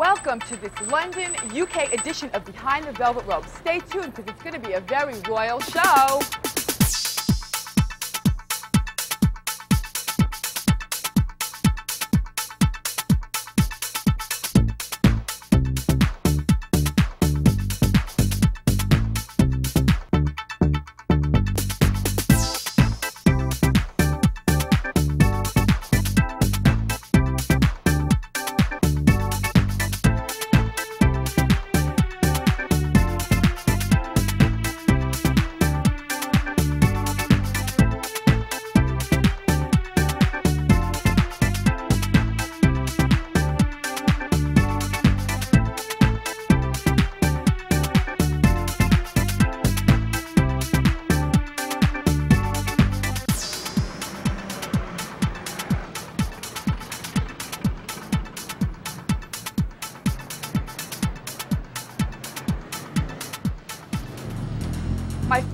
Welcome to this London, UK edition of Behind the Velvet Rope. Stay tuned because it's going to be a very royal show.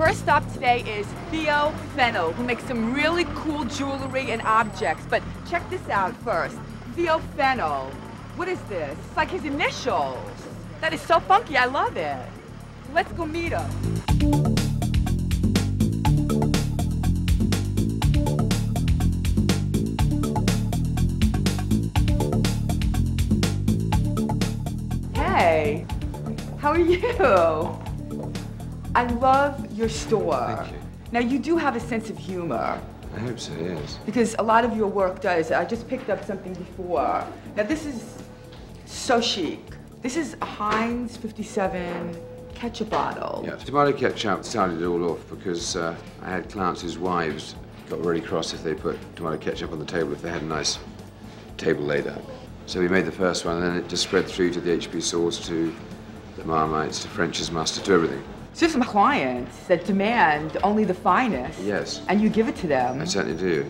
First stop today is Theo Fennell, who makes some really cool jewelry and objects. But check this out first. Theo Fennell. What is this? It's like his initials. That is so funky. I love it. Let's go meet him. Hey, how are you? I love your store. You. Now you do have a sense of humor I hope so, yes. because a lot of your work does. I just picked up something before. Now this is so chic. This is a Heinz 57 ketchup bottle. Yeah, tomato ketchup started it all off because uh, I had clients whose wives got really cross if they put tomato ketchup on the table if they had a nice table laid out. So we made the first one and then it just spread through to the HP sauce, to the Marmites, to French's mustard, to everything. So you have some clients that demand only the finest. Yes. And you give it to them. I certainly do.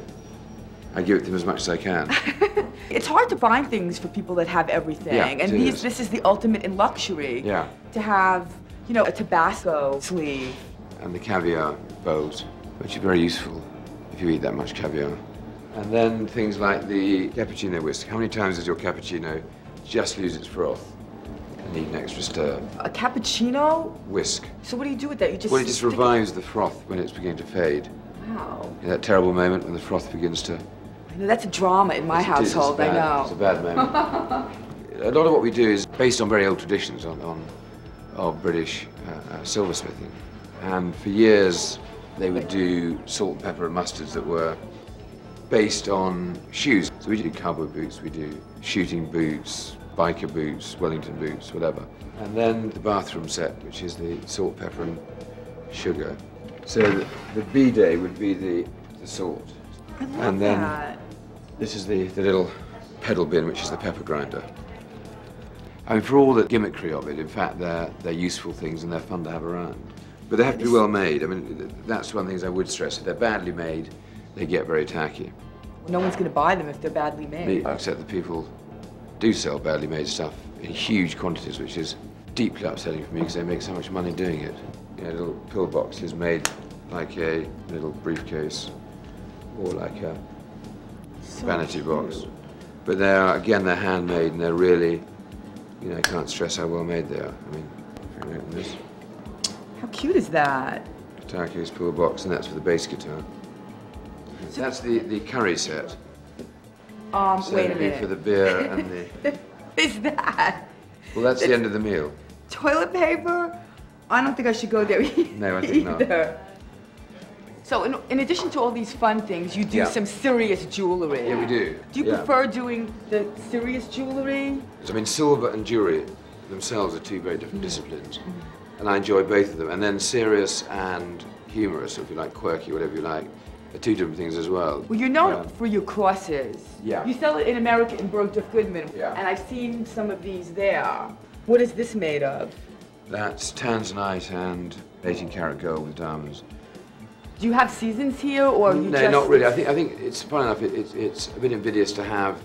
I give it to them as much as I can. It's hard to find things for people that have everything. Yeah, and these, is. this is the ultimate in luxury. Yeah. To have, you know, a Tabasco sleeve. and the caviar bowls, which are very useful if you eat that much caviar. And then things like the cappuccino whisk. How many times does your cappuccino just lose its froth need an extra stir? A cappuccino? Whisk. So what do you do with that? You just Well, it just revives the froth when it's beginning to fade. Wow. In that terrible moment when the froth begins to. I know that's a drama in my It is, it's household, I bad- It's a bad moment. a lot of what we do is based on very old traditions on, on of British uh, uh, silversmithing. And for years, they would do salt and pepper and mustards that were based on shoes. So we do cowboy boots, we do shooting boots, biker boots, Wellington boots, whatever. And then the bathroom set, which is the salt, pepper, and sugar. So the, the bidet would be the, the salt. I love and then that. this is the, the little pedal bin, which is the pepper grinder. I mean, for all the gimmickry of it, in fact, they're, they're useful things and they're fun to have around. But they have to be well made. I mean, that's one of the things I would stress. If they're badly made, they get very tacky. No one's going to buy them if they're badly made. Except the people do sell badly made stuff in huge quantities, which is deeply upsetting for me because they make so much money doing it. You know, little pill boxes made like a little briefcase or like a So vanity cute. box. But they're, again, they're handmade and they're really, you know, I can't stress how well made they are. I mean, if you open this How cute is that? guitar case pull box, and that's for the bass guitar. That's the, the curry set. Um, wait a minute. for the beer and the. is that Well, that's the end of the meal. toilet paper? I don't think I should go there No, I think not. either. So in, in addition to all these fun things, you do Yeah. some serious jewelry. Yeah, we do. Do you Yeah. prefer doing the serious jewelry? I mean, silver and jewelry themselves are two very different disciplines, and I enjoy both of them. And then serious and humorous, if you like, quirky, whatever you like, Uh, two different things as well. Well, you're known for your crosses. Yeah. You sell it in America in Bergdorf Goodman. Yeah. And I've seen some of these there. What is this made of? That's tanzanite and 18 karat gold with diamonds. Do you have seasons here, or you no, just? not really. I think I think it's fun enough. It, it's it's a bit invidious to have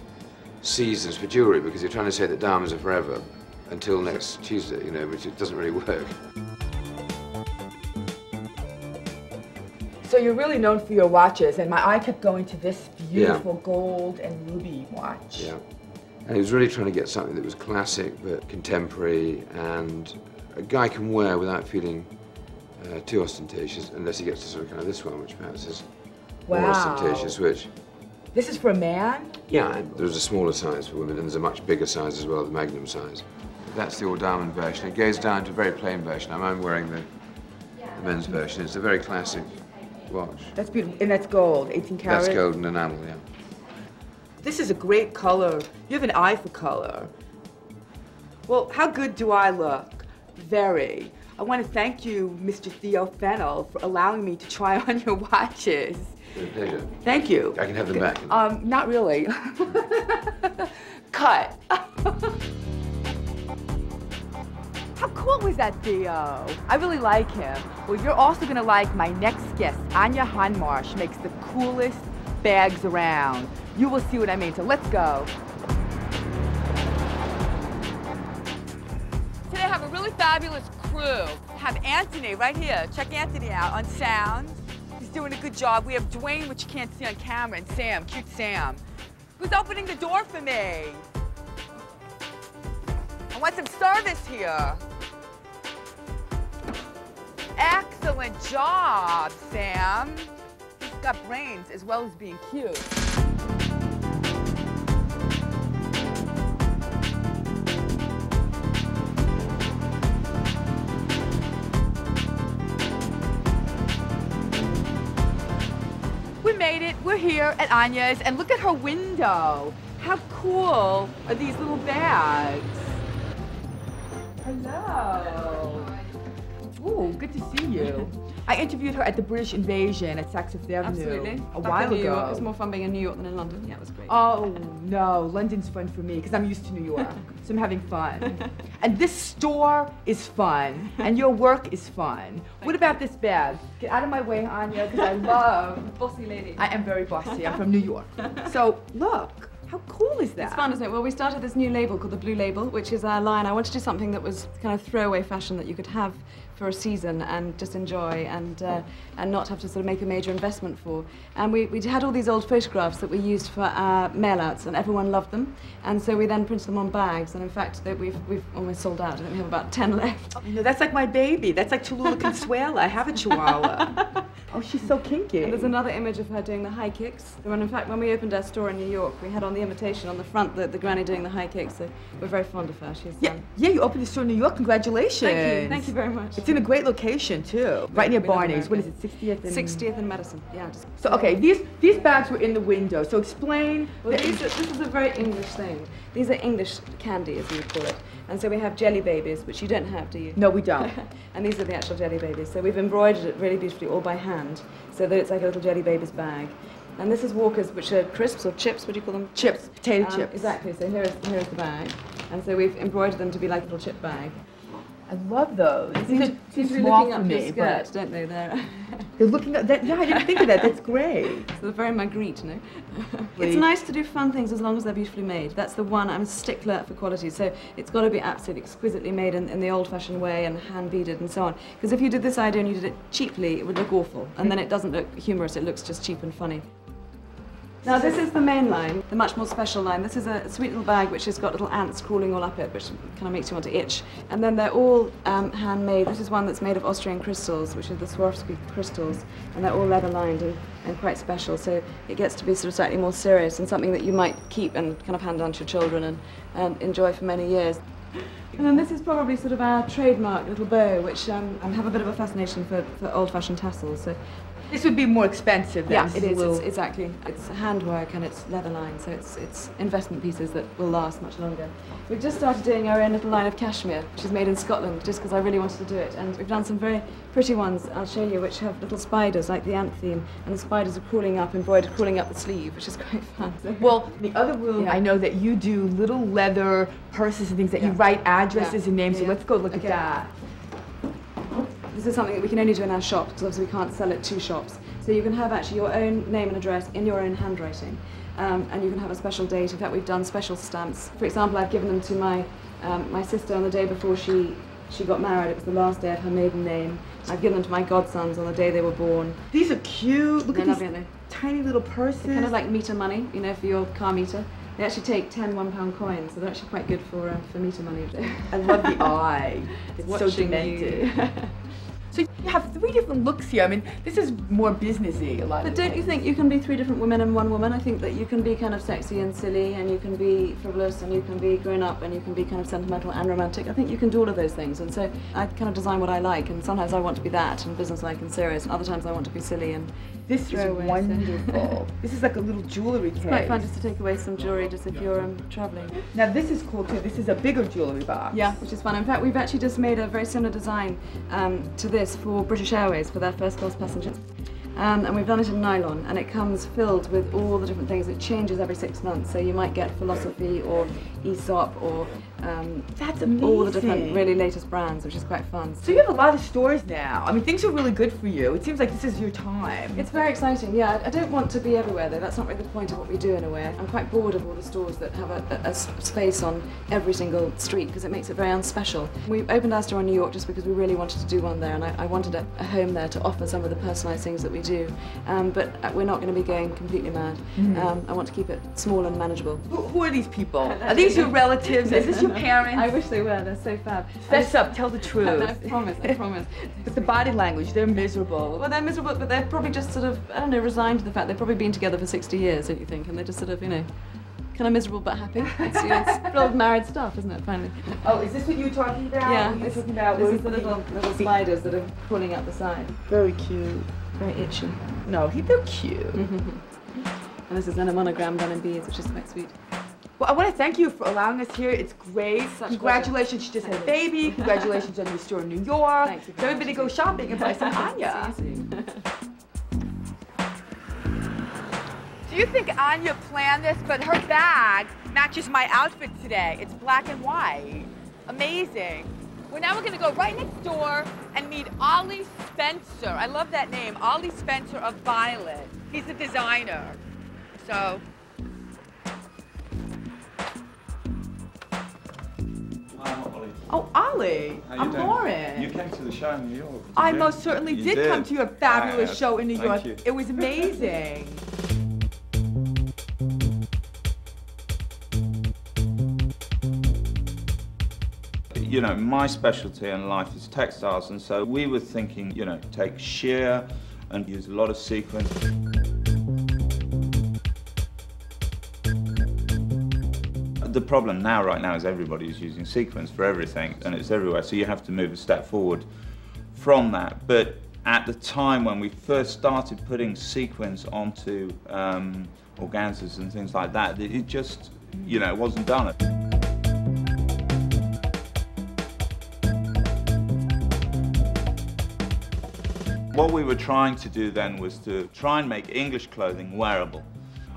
seasons for jewelry because you're trying to say that diamonds are forever until next Tuesday. You know, which it doesn't really work. So you're really known for your watches, and my eye kept going to this beautiful gold and ruby watch. Yeah. And he was really trying to get something that was classic but contemporary and a guy can wear without feeling uh, too ostentatious, unless he gets to sort of kind of this one, which perhaps is more ostentatious, which, This is for a man? yeah, there's a smaller size for women and there's a much bigger size as well, the magnum size. That's the all diamond version. It goes down to a very plain version. I'm, I'm wearing the, the men's version. It's a very classic watch. That's beautiful. And that's gold, 18 karat? That's golden enamel, yeah. This is a great color. You have an eye for color. Well, how good do I look? Very. I want to thank you, Mr. Theo Fennell, for allowing me to try on your watches. Pleasure. Thank you. I can have them back. Um, not really. Cut. How cool was that, Theo? I really like him. Well, you're also gonna like my next guest, Anya Hindmarch makes the coolest bags around. You will see what I mean, so let's go. Today I have a really fabulous crew. I have Anthony right here. Check Anthony out on sound. He's doing a good job. We have Dwayne, which you can't see on camera, and Sam, cute Sam. Who's opening the door for me? I want some service here. Excellent job, Sam. He's got brains as well as being cute. We made it. We're here at Anya's, and look at her window. How cool are these little bags? Hello. Ooh, good to see you. I interviewed her at the British Invasion at Saks Fifth Avenue Absolutely. a while ago. York. It's more fun being in New York than in London. Yeah, it was great. Oh no, London's fun for me because I'm used to New York, so I'm having fun. And this store is fun, and your work is fun. What about this bag? Get out of my way, Anya, because I love. Bossy lady. I am very bossy. I'm from New York. So look, how cool is that? It's fun, isn't it? Well, we started this new label called the Blue Label, which is our line. I wanted to do something that was kind of throwaway fashion that you could have for a season and just enjoy and uh, and not have to sort of make a major investment for. And we, we had all these old photographs that we used for our mail-outs, and everyone loved them. And so we then printed them on bags, and in fact, they, we've we've almost sold out. I think we have about ten left. You know, that's like my baby. That's like Tallulah Consuela. I have a chihuahua. oh, she's so kinky. And there's another image of her doing the high kicks. When in fact, when we opened our store in New York, we had on the invitation on the front the, the granny doing the high kicks. So we're very fond of her. She's yeah, um, yeah, you opened a store in New York. Congratulations. Thank you. Thank you very much. It's in a great location too, right near we Barney's. What is it, 60th and 60th in Madison? Yeah. So okay, these these bags were in the window. So explain. Well, these are, this is a very English thing. These are English candy, as you would call it. And so we have jelly babies, which you don't have, do you? no, we don't. and these are the actual jelly babies. So we've embroidered it really beautifully, all by hand, so that it's like a little jelly baby's bag. And this is Walkers, which are crisps or chips. What do you call them? Chips, potato Um, chips. Exactly. So here is here is the bag, and so we've embroidered them to be like a little chip bag. I love those. These are too seems to be small looking for me, skirt, but don't they? They're, they're looking at that. Yeah, I didn't think of that. That's great. so they're very Magritte, no? It's nice to do fun things as long as they're beautifully made. That's the one. I'm a stickler for quality, so it's got to be absolutely exquisitely made in, in the old-fashioned way and hand beaded and so on. Because if you did this idea and you did it cheaply, it would look awful, and mm. then it doesn't look humorous. It looks just cheap and funny. Now this is the main line, the much more special line. This is a sweet little bag which has got little ants crawling all up it, which kind of makes you want to itch. And then they're all um, handmade. This is one that's made of Austrian crystals, which are the Swarovski crystals, and they're all leather lined and, and quite special. So it gets to be sort of slightly more serious and something that you might keep and kind of hand down to your children and, and enjoy for many years. And then this is probably sort of our trademark little bow, which um, I have a bit of a fascination for, for old-fashioned tassels. So This would be more expensive. Than yeah, it is. It's, exactly. It's handwork and it's leather lined, so it's it's investment pieces that will last much longer. We've just started doing our own little line of cashmere, which is made in Scotland, just because I really wanted to do it. And we've done some very pretty ones. I'll show you, which have little spiders, like the ant theme, and the spiders are crawling up, embroidered, crawling up the sleeve, which is quite fun. Well, the other room, Yeah. I know that you do little leather purses and things that you write addresses Yeah. and names. So let's go look Okay. at that. This is something that we can only do in our shop because obviously we can't sell it to shops. So you can have actually your own name and address in your own handwriting, um, and you can have a special date. In fact, we've done special stamps. For example, I've given them to my um, my sister on the day before she she got married. It was the last day of her maiden name. I've given them to my godsons on the day they were born. These are cute. Look They're at these tiny little purses. They're Kind of like meter money, you know, for your car meter. They actually take 10 one pound coins, so they're actually quite good for, uh, for meter money. I love the eye. It's so demented. So you have three different looks here. I mean, this is more businessy. A lot. But don't you think you can be three different women and one woman? I think that you can be kind of sexy and silly, and you can be frivolous, and you can be grown up, and you can be kind of sentimental and romantic. I think you can do all of those things. And so I kind of design what I like, and sometimes I want to be that and businesslike and serious, and other times I want to be silly and This is wonderful. this is like a little jewelry case. It's quite fun just to take away some jewelry just if you're um, traveling. Now this is cool too. This is a bigger jewelry box. Yeah, which is fun. In fact, we've actually just made a very similar design um, to this for British Airways for their first class passengers. Um, and we've done it in nylon, and it comes filled with all the different things. It changes every six months, so you might get philosophy or Aesop or um, That's all the different really latest brands, which is quite fun. So you have a lot of stores now. I mean, things are really good for you. It seems like this is your time. It's very exciting, yeah. I- don't want to be everywhere though. That's not really the point of what we do in a way. I'm quite bored of all the stores that have a space on every single street because it makes it very unspecial. We opened our store in New York just because we really wanted to do one there and I, I wanted a, a home there to offer some of the personalised things that we do. Um, but uh, we're not going to be going completely mad. Um, I want to keep it small and manageable. Who, who are these people? Are these your relatives? Is this your parents? I wish they were. They're so fab. Fess up. Tell the truth. I promise. I promise. But the body language, they're miserable. Well, they're miserable, but they're probably just sort of, I don't know, resigned to the fact they've probably been together for 60 years, don't you think? And they're just sort of, you know, kind of miserable but happy. It's, you know, it's real married stuff, isn't it, finally? Oh, is this what you were talking about? Yeah, you were this, talking about. this where is the little, little sliders that are pulling out the side. Very cute. Very itchy. No, he, they're cute. And this is then a monogram done in beads, which is quite sweet. Well, I want to thank you for allowing us here. It's great. Such Congratulations, she just had a baby. Congratulations on your store in New York. Thank you. So everybody go shopping and buy some Anya. See you soon. Do you think Anya planned this? But her bag matches my outfit today. It's black and white. Amazing. Well, now we're going to go right next door and meet Ollie Spencer. I love that name, Ollie Spencer of Violet. He's a designer. So, oh, Ollie, I'm doing? Lauren. You came to the show in New York. I you? most certainly You did, come to your fabulous Ah, show in New York. thank you. It was amazing. You know, my specialty in life is textiles, and so we were thinking, you know, take sheer and use a lot of sequins. The problem now, right now, is everybody is using sequins for everything, and it's everywhere. So you have to move a step forward from that. But at the time when we first started putting sequins onto um, organzas and things like that, it just, you know, wasn't done. What we were trying to do then was to try and make English clothing wearable.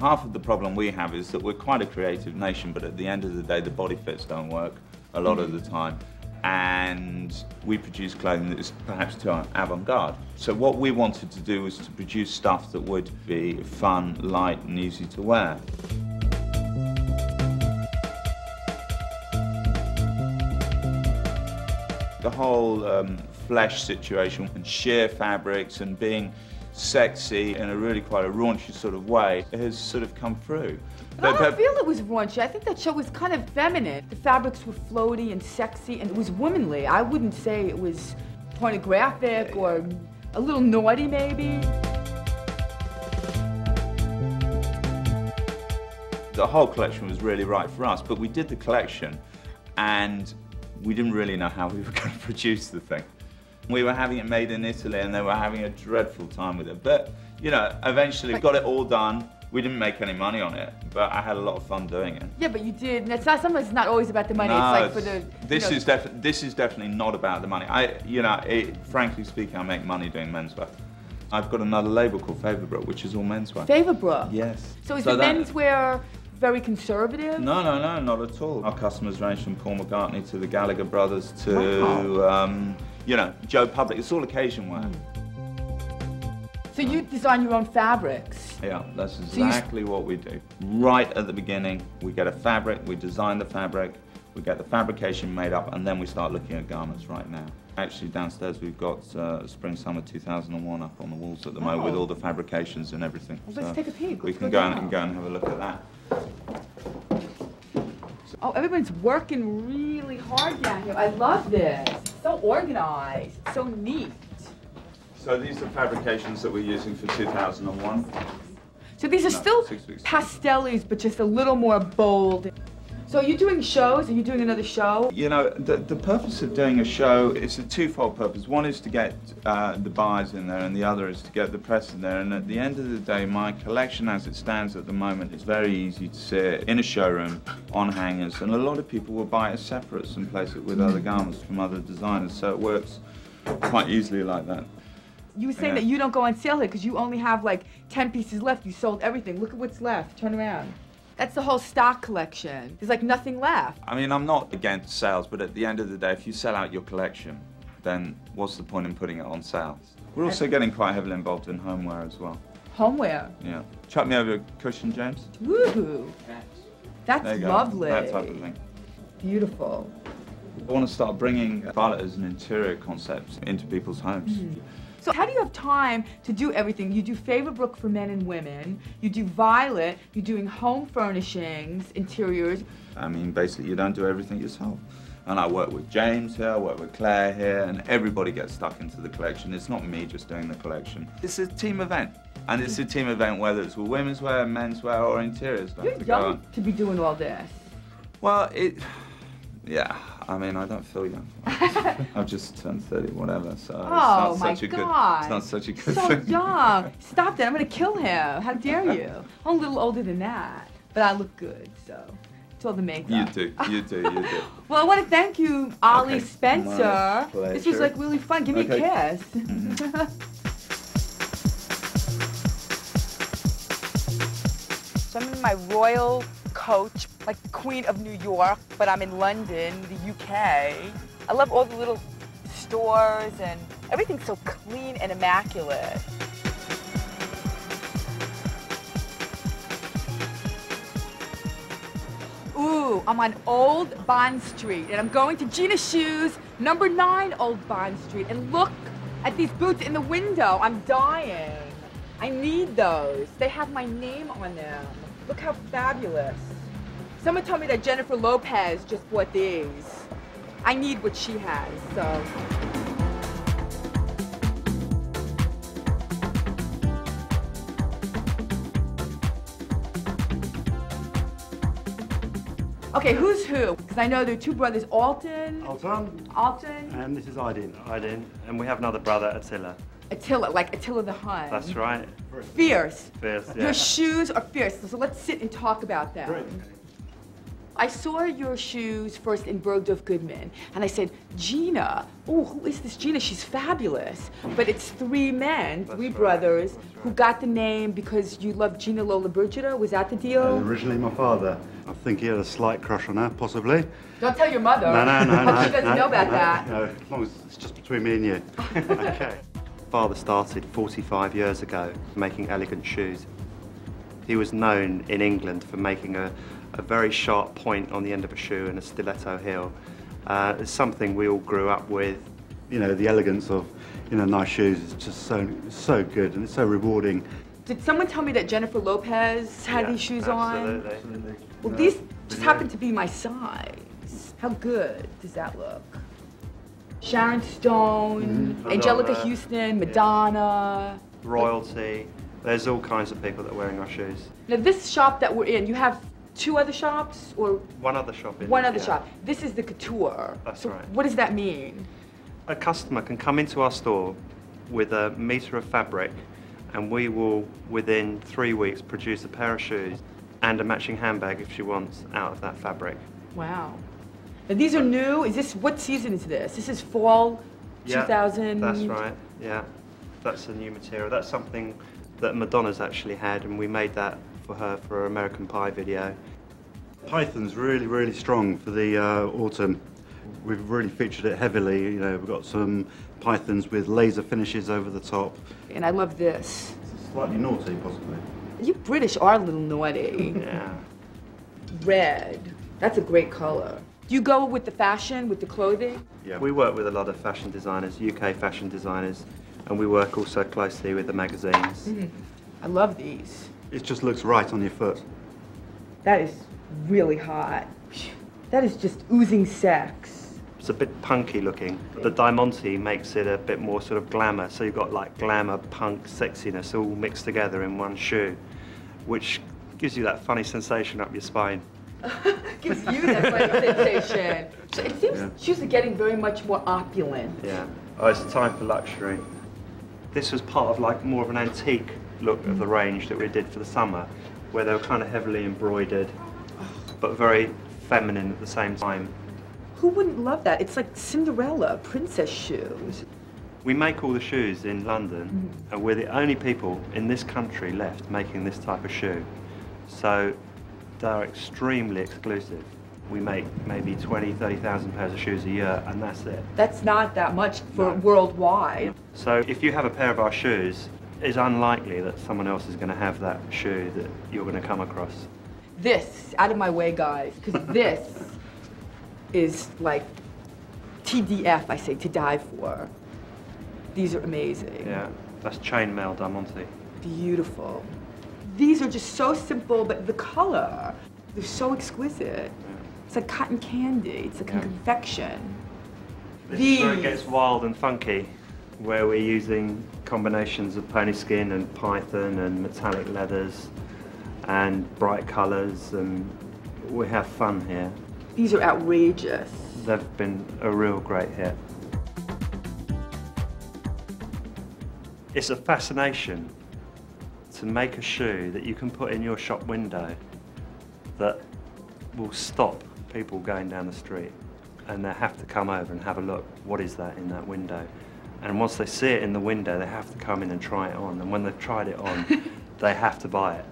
Half of the problem we have is that we're quite a creative nation, but at the end of the day, the body fits don't work a lot of the time. And we produce clothing that is perhaps too avant-garde. So what we wanted to do was to produce stuff that would be fun, light, and easy to wear. the whole um, flesh situation and sheer fabrics and being sexy in a really quite a raunchy sort of way has sort of come through. But I don't feel it was raunchy. I think that show was kind of feminine. The fabrics were floaty and sexy, and it was womanly. I wouldn't say it was pornographic or a little naughty, maybe. the whole collection was really right for us, but we did the collection and we didn't really know how we were going to produce the thing. We were having it made in Italy and they were having a dreadful time with it. But, you know, eventually we got it all done. We didn't make any money on it, but I had a lot of fun doing it. Yeah, but you did, and it's not. Sometimes it's not always about the money. No, it's like for the. it's- you this know, is def- this is definitely not about the money. I, you know, it, frankly speaking, I make money doing menswear. I've got another label called Favourbrook, which is all menswear. Favourbrook. Yes. So is So the that- menswear very conservative? No, no, no, not at all. Our customers range from Paul McCartney to the Gallagher brothers to, um, you know, Joe Public. It's all occasion wear. So you design your own fabrics. Yeah, that's exactly what we do. Right at the beginning, we get a fabric, we design the fabric, we get the fabrication made up, and then we start looking at garments right now. Actually, downstairs we've got uh, Spring Summer 2001 up on the walls at the moment with Oh. all the fabrications and everything. Well, let's take a peek. We Let's can go go and, and go and have a look at that. Oh, everyone's working really hard down here. I love this. So organized, so neat. So these are fabrications that we're using for 2001. So these are No, still pastellis, but just a little more bold. So are you doing shows? Are you doing another show? You know, the, the purpose of doing a show is a twofold purpose. One is to get uh, the buyers in there, and the other is to get the press in there. And at the end of the day, my collection as it stands at the moment is very easy to sit in a showroom on hangers, and a lot of people will buy it separates and place it with other garments from other designers. So it works quite easily like that. You were saying Yeah. that you don't go on sale here because you only have like 10 pieces left. You sold everything. Look at what's left. Turn around. That's the whole stock collection. There's like nothing left. I mean, I'm not against sales, but at the end of the day, if you sell out your collection, then what's the point in putting it on sales? We're also getting quite heavily involved in homeware as well. Homeware. Yeah. Chuck me over a cushion, James. Woohoo. That's There you go. lovely. That type of thing. Beautiful. I want to start bringing Violet as an interior concept into people's homes. Mm-hmm. So how do you have time to do everything? You do Favourbrook for men and women. You do Violet. You're doing home furnishings, interiors. I mean, basically, you don't do everything yourself. And I work with James here, I work with Claire here, and everybody gets stuck into the collection. It's not me just doing the collection. It's a team event. And it's a team event whether it's with women's wear, men's wear, or interiors. You're young to be doing all this. Well, it. Yeah, I mean, I don't feel young. I've just turned 30, whatever, so it's Oh not my such a God. good. It's not such a good So thing. young. Stop that. I'm going to kill him. How dare you? I'm a little older than that. But I look good, so it's all the makeup. You do, you do, you do. Well, I want to thank you, Ollie Okay, Spencer. This was like really fun. Give me Okay. a kiss. Mm-hmm. so I'm in my royal coach, like the Queen of New York, but I'm in London, the UK. I love all the little stores and everything's so clean and immaculate. Ooh, I'm on Old Bond Street and I'm going to Gina Shoes, number nine Old Bond Street. And look at these boots in the window. I'm dying. I need those. They have my name on them. Look how fabulous. Someone told me that Jennifer Lopez just bought these. I need what she has, so. Okay, who's who? Because I know there are two brothers, Altan, Altan, Altan, and this is Aydin. Aydin, and we have another brother, Attila. Attila, like Attila the Hun. That's right. Fierce. Fierce, yeah. Your shoes are fierce, so let's sit and talk about them. Great. I saw your shoes first in Bergdorf Goodman, and I said, Gina, oh, who is this Gina? She's fabulous. But it's three men, three right, brothers, that's who got the name because you loved Gina Lollobrigida. Was that the deal? Uh, originally my father. I think he had a slight crush on her, possibly. Don't tell your mother. No, no, no, no. she doesn't no, know about no, that. No, as long as it's just between me and you. Okay. Father started 45 years ago making elegant shoes. He was known in England for making a, a very sharp point on the end of a shoe and a stiletto heel. Uh, it's something we all grew up with. You know, the elegance of, you know, nice shoes is just so, so good and it's so rewarding. Did someone tell me that Jennifer Lopez had Yeah, these shoes on? absolutely. Well, No, these just yeah. happen to be my size. How good does that look? Sharon Stone, Mm-hmm. Angelica Madonna. Houston, Madonna. Royalty. There's all kinds of people that are wearing our shoes. Now, this shop that we're in, you have two other shops or One other shop in one other yeah. shop. This is the couture. That's so right. What does that mean? A customer can come into our store with a meter of fabric and we will, within three weeks, produce a pair of shoes and a matching handbag if she wants out of that fabric. Wow. Now, these are new. Is this what season is this? This is fall 2000. That's right, yeah. That's a new material. That's something that Madonna's actually had and we made that for her for her American Pie video. Python's really, really strong for the uh, autumn. We've really featured it heavily. You know, we've got some pythons with laser finishes over the top. And I love this. Slightly naughty, possibly. You British are a little naughty. Yeah. Red. That's a great color. Do you go with the fashion, with the clothing? Yeah. We work with a lot of fashion designers, UK fashion designers, and we work also closely with the magazines. I love these. It just looks right on your foot. That is really hot. That is just oozing sex. It's a bit punky looking. The Diamante makes it a bit more sort of glamour. So you've got like glamour, punk, sexiness all mixed together in one shoe, which gives you that funny sensation up your spine. Gives you that funny sensation. So it seems shoes are getting very much more opulent. Yeah. Oh, it's time for luxury. This was part of like more of an antique look of the range that we did for the summer, where they were kind of heavily embroidered, but very feminine at the same time. Who wouldn't love that? It's like Cinderella, princess shoes. We make all the shoes in London, mm-hmm. and we're the only people in this country left making this type of shoe. So they're extremely exclusive. We make maybe 20, 30,000 pairs of shoes a year, and that's it. That's not that much for No. worldwide. So if you have a pair of our shoes, it's unlikely that someone else is going to have that shoe that you're going to come across. This, out of my way, guys, because this is like TDF, I say, to die for. These are amazing. Yeah, that's chainmail Diamante. Beautiful. These are just so simple, but the color, they're so exquisite. It's like cotton candy. It's like a confection. This is where it gets wild and funky, where we're using combinations of pony skin and python and metallic leathers and bright colours, and we have fun here. These are outrageous. They've been a real great hit. It's a fascination to make a shoe that you can put in your shop window that will stop people going down the street and they have to come over and have a look. What is that in that window? And once they see it in the window, they have to come in and try it on. And when they've tried it on, they have to buy it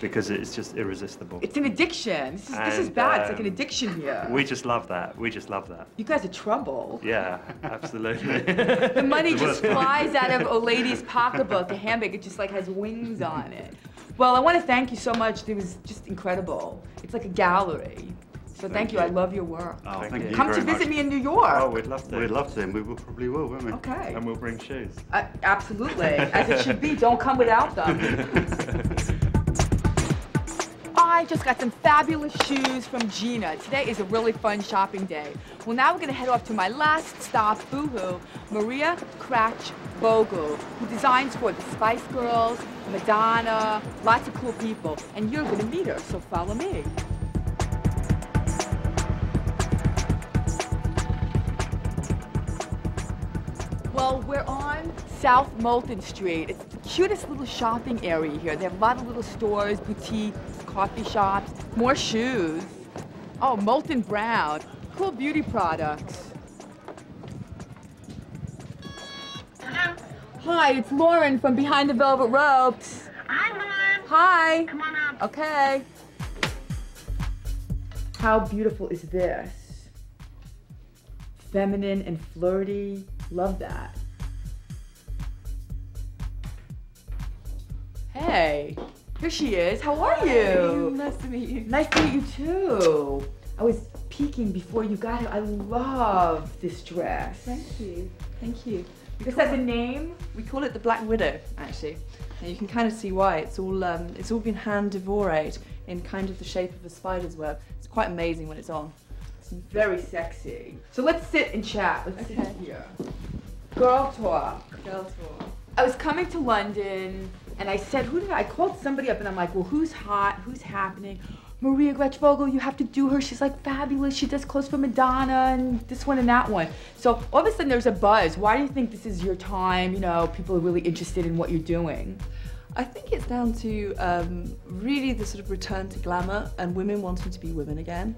because it's just irresistible. It's an addiction. This is, this is And, bad. it's like an um, addiction here. We just love that. We just love that. you guys are trouble. Yeah, absolutely. The money just flies out of a lady's pocketbook. The handbag, it just like has wings on it. Well, I want to thank you so much. It was just incredible. It's like a gallery. So thank, you. I love your work. Oh, Thank thank, you. you Come very to visit much. me in New York. Oh, we'd love to. We'd love to, and we will probably will, won't we? Okay. And we'll bring shoes. Uh, absolutely, as it should be. Don't come without them. I just got some fabulous shoes from Gina. Today is a really fun shopping day. Well, now we're gonna head off to my last stop, Boohoo, Maria Cratch Bogle, who designs for the Spice Girls, Madonna, lots of cool people. And you're gonna meet her, so follow me. Well, we're on South Moulton Street. It's the cutest little shopping area here. They have a lot of little stores, boutiques, coffee shops, more shoes. Oh, Molton Brown. Cool beauty products. Uh-huh. Hi, it's Lauren from Behind the Velvet Ropes. Hi, Lauren. Hi. Come on up. Okay. How beautiful is this? Feminine and flirty. Love that. Hey, here she is. How are you? Nice to meet you. Nice to meet you too. I was peeking before you got here. I love this dress. Thank you. Thank you. This has a name. We call it the Black Widow, actually. And you can kind of see why. It's all um, it's all been hand divorced in kind of the shape of a spider's web. It's quite amazing when it's on. It's very sexy. So let's sit and chat. Let's sit here. Girl talk. Girl talk. I was coming to London and I said, who did I, I called somebody up and I'm like, well, who's hot? Who's happening? Maria Grachvogel, you have to do her. She's like fabulous. She does clothes for Madonna and this one and that one. So all of a sudden there's a buzz. Why do you think this is your time? You know, people are really interested in what you're doing. I think it's down to um, really the sort of return to glamour and women wanting to be women again.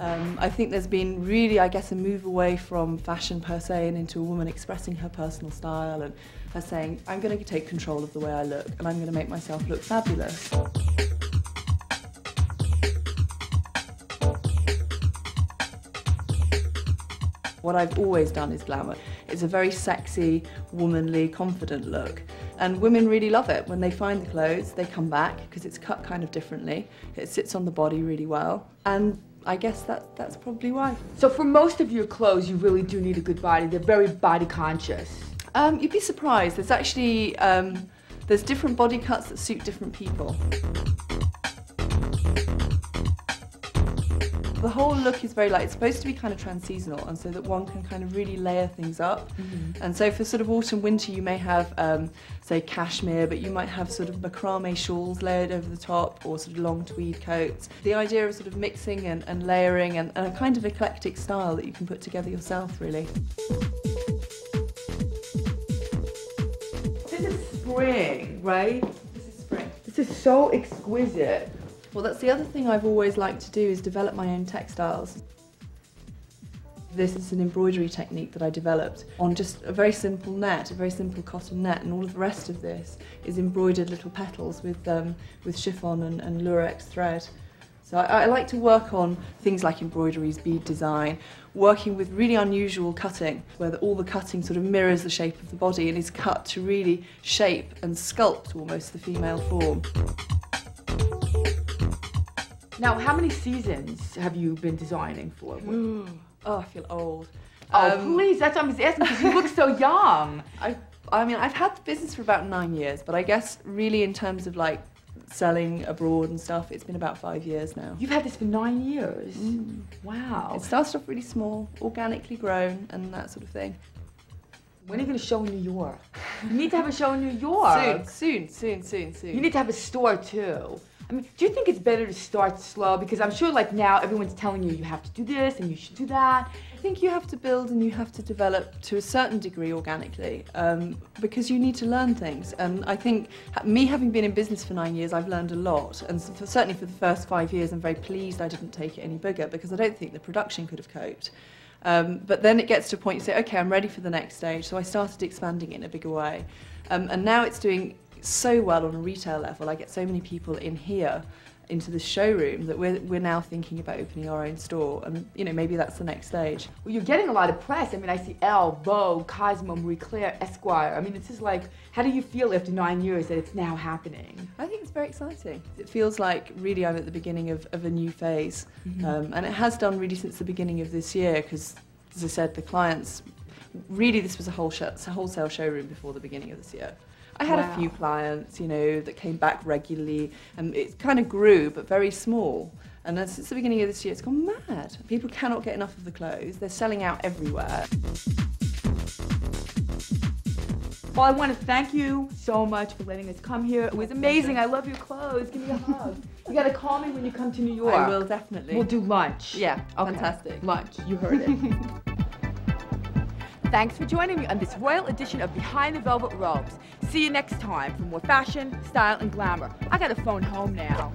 Um, I think there's been really, I guess, a move away from fashion per se and into a woman expressing her personal style and her saying, I'm going to take control of the way I look and I'm going to make myself look fabulous. What I've always done is glamour. It's a very sexy, womanly, confident look. And women really love it. When they find the clothes, they come back because it's cut kind of differently. It sits on the body really well. And I guess that, that's probably why. So for most of your clothes, you really do need a good body. They're very body conscious. Um, you'd be surprised. There's actually um, there's different body cuts that suit different people. The whole look is very like it's supposed to be kind of trans-seasonal and so that one can kind of really layer things up Mm-hmm. and so for sort of autumn winter you may have um, say cashmere but you might have sort of macrame shawls layered over the top or sort of long tweed coats the idea of sort of mixing and, and layering and, and a kind of eclectic style that you can put together yourself really This is spring, right? this is spring This is so exquisite. Well, that's the other thing I've always liked to do is develop my own textiles. This is an embroidery technique that I developed on just a very simple net, a very simple cotton net, and all of the rest of this is embroidered little petals with, um, with chiffon and, and lurex thread. So I, I like to work on things like embroideries, bead design, working with really unusual cutting, where the, all the cutting sort of mirrors the shape of the body and is cut to really shape and sculpt almost the female form. Now, how many seasons have you been designing for? Oh, I feel old. Oh, Um, please, that's what I was asking because you look so young. I, I mean, I've had the business for about nine years, but I guess really in terms of like selling abroad and stuff, it's been about five years now. You've had this for nine years. Mm. Wow. It started off really small, organically grown, and that sort of thing. When are you going to show in New York? You need to have a show in New York. Soon, soon, soon, soon, soon. You need to have a store too. I mean, do you think it's better to start slow? Because I'm sure, like now, everyone's telling you you have to do this and you should do that. I think you have to build and you have to develop to a certain degree organically um, because you need to learn things. And I think me having been in business for nine years, I've learned a lot. And for, certainly for the first five years, I'm very pleased I didn't take it any bigger because I don't think the production could have coped. Um, but then it gets to a point you say, okay, I'm ready for the next stage. So I started expanding it in a bigger way. Um, and now it's doing so well on a retail level. I get so many people in here into the showroom that we're, we're now thinking about opening our own store. And, you know, maybe that's the next stage. Well, you're getting a lot of press. I mean, I see Elle, Vogue, Cosmo, Marie Claire, Esquire. I mean, it's just like, how do you feel after nine years that it's now happening? I think it's very exciting. It feels like really I'm at the beginning of, of a new phase. Um, and it has done really since the beginning of this year because, as I said, the clients, really this was a, whole show, a wholesale showroom before the beginning of this year. I had Wow. a few clients, you know, that came back regularly and it kind of grew, but very small. And then since the beginning of this year, it's gone mad. People cannot get enough of the clothes. They're selling out everywhere. Well, I want to thank you so much for letting us come here. It was amazing. I love your clothes. Give me a hug. You got to call me when you come to New York. I will definitely. We'll do lunch. Yeah, Okay. fantastic. Lunch. You heard it. Thanks for joining me on this royal edition of Behind the Velvet Ropes. See you next time for more fashion, style, and glamour. I got to phone home now.